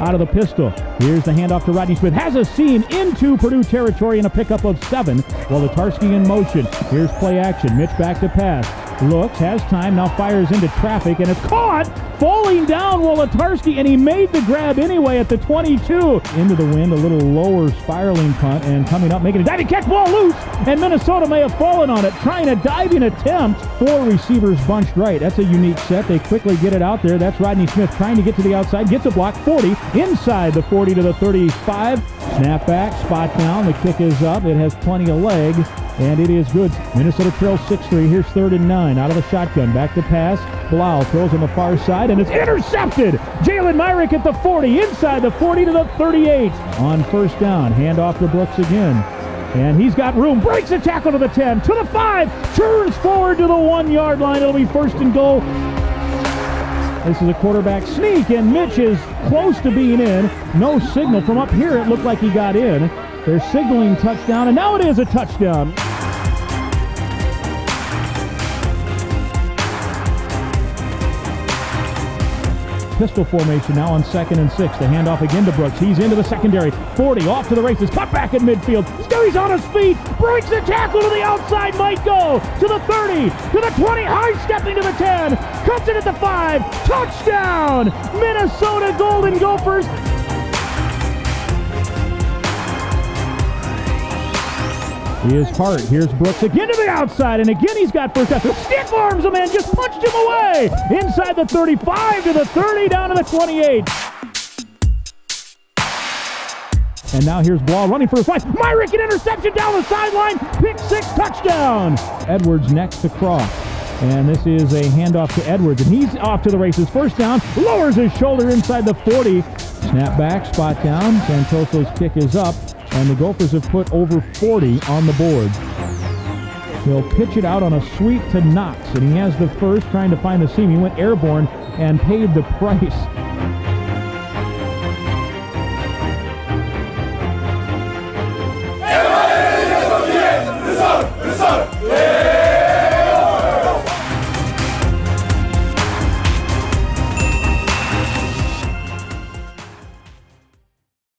out of the pistol. Here's the handoff to Rodney Smith. Has a seam into Purdue territory and a pickup of seven. Wolitarsky in motion. Here's play action. Mitch back to pass. Looks, has time, now fires into traffic, and it's caught! Falling down Wolitarsky, and he made the grab anyway at the 22. Into the wind, a little lower spiraling punt, and coming up, making a diving catch, ball loose, and Minnesota may have fallen on it, trying a diving attempt. Four receivers bunched right. That's a unique set. They quickly get it out there. That's Rodney Smith trying to get to the outside, gets a block, 40, inside the 40 to the 35. Snap back, spot down, the kick is up. It has plenty of leg, and it is good. Minnesota trails 6-3. Here's third and nine. Out of the shotgun. Back to pass. Blough throws on the far side, and it's intercepted. Jalen Myrick at the 40, inside the 40 to the 38. On first down, hand off to Brooks again. And he's got room, breaks a tackle to the 10, to the 5, turns forward to the one yard line. It'll be first and goal. This is a quarterback sneak, and Mitch is close to being in. No signal from up here. It looked like he got in. They're signaling touchdown, and now it is a touchdown. Pistol formation now on second and six. The handoff again to Brooks. He's into the secondary. 40 off to the races. Cut back in midfield. He's on his feet. Breaks the tackle to the outside. Might go to the 30, to the 20. High stepping to the 10. Cuts it at the 5. Touchdown! Minnesota Golden Gophers. He Hart. Here's Brooks again to the outside, and again he's got first down. Stiff arms a man, just punched him away. Inside the 35 to the 30, down to the 28. And now here's Ball running for his life. Myrick, an interception down the sideline. Pick six, touchdown. Edwards next to Cross. And this is a handoff to Edwards, and he's off to the races. First down, lowers his shoulder inside the 40. Snap back, spot down. Santoso's kick is up and the Gophers have put over 40 on the board. He'll pitch it out on a sweep to Knox, and he has the first, trying to find the seam. He went airborne and paid the price.